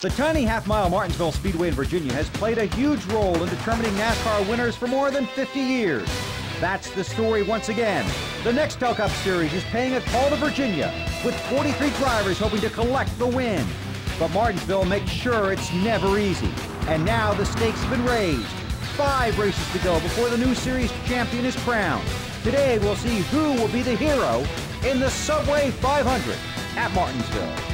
The tiny half-mile Martinsville Speedway in Virginia has played a huge role in determining NASCAR winners for more than 50 years. That's the story once again. The Nextel Cup Series is paying a call to Virginia, with 43 drivers hoping to collect the win. But Martinsville makes sure it's never easy. And now the stakes have been raised. Five races to go before the new series champion is crowned. Today we'll see who will be the hero in the Subway 500 at Martinsville.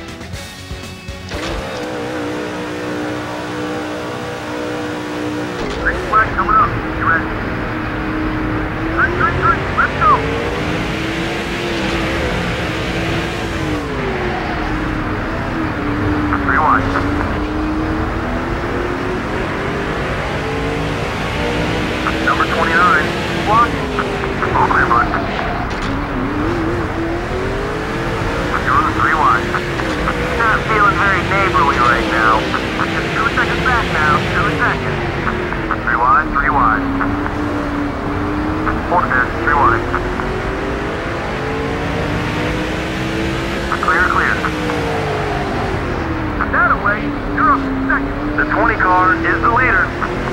The 20 car is the leader.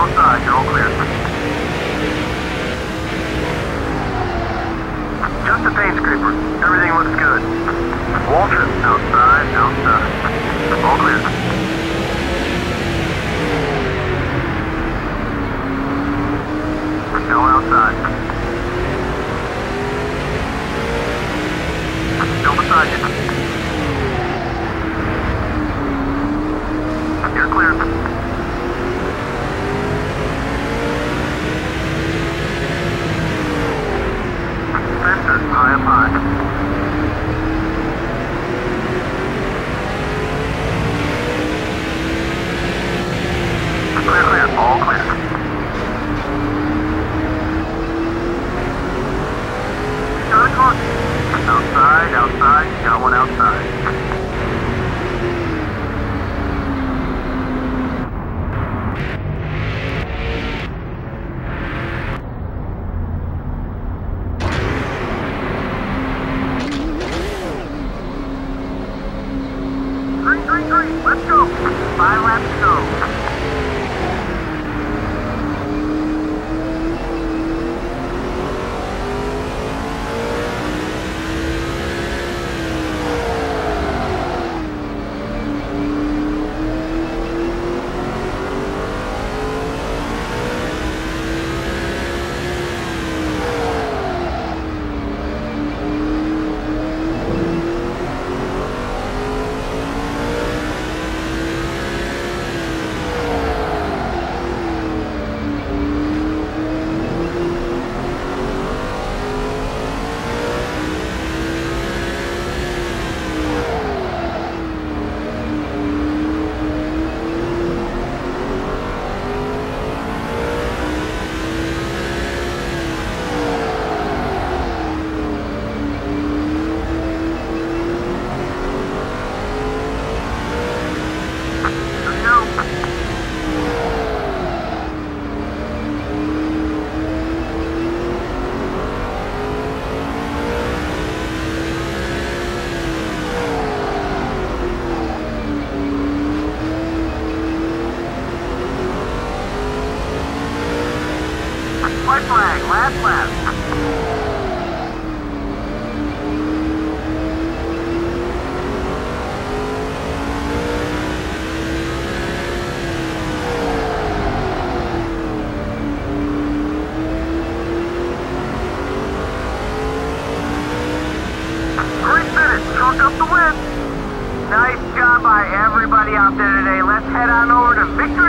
Both sides, you're all clear. Just a paint scraper. Everything looks good. Walter, outside, outside. All clear. White flag, last win. Nice job by everybody out there today. Let's head on over to Victory.